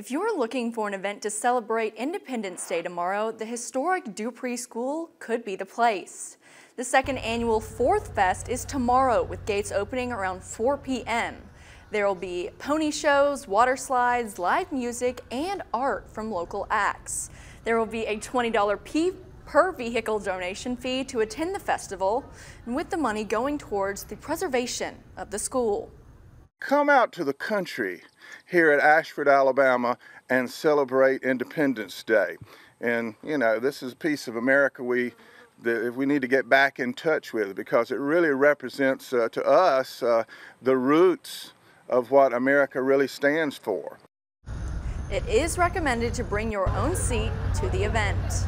If you're looking for an event to celebrate Independence Day tomorrow, the historic Dupree School could be the place. The second annual Fourth Fest is tomorrow with gates opening around 4 p.m. There will be pony shows, water slides, live music, and art from local acts. There will be a $20 per vehicle donation fee to attend the festival, and with the money going towards the preservation of the school. Come out to the country here at Ashford, Alabama, and celebrate Independence Day. And, you know, this is a piece of America we that we need to get back in touch with because it really represents uh, to us uh, the roots of what America really stands for. It is recommended to bring your own seat to the event.